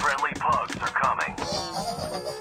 Friendly pugs are coming.